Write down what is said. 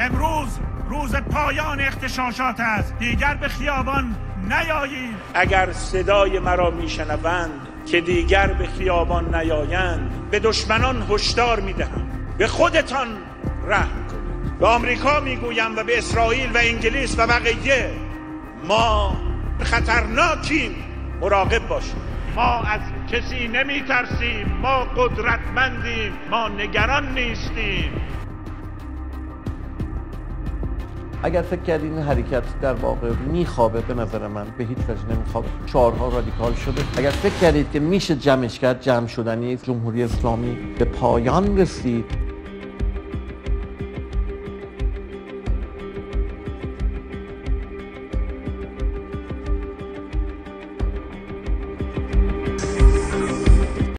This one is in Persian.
امروز روز پایان اختشاشات است. دیگر به خیابان نیایید اگر صدای مرا میشنوند که دیگر به خیابان نیایند به دشمنان هشدار می‌دهم. به خودتان رحم کنید. به آمریکا می‌گویم و به اسرائیل و انگلیس و بقیه ما خطرناکیم. مراقب باشیم ما از کسی نمی ترسیم ما قدرتمندیم. ما نگران نیستیم. اگر فکر کردین این حرکت در واقع میخوابه به نظر من به هیچ وجه نمیخوابه شعارها رادیکال شده. اگر فکر کردید که میشه جمعش کرد جمع شدنی جمهوری اسلامی به پایان رسید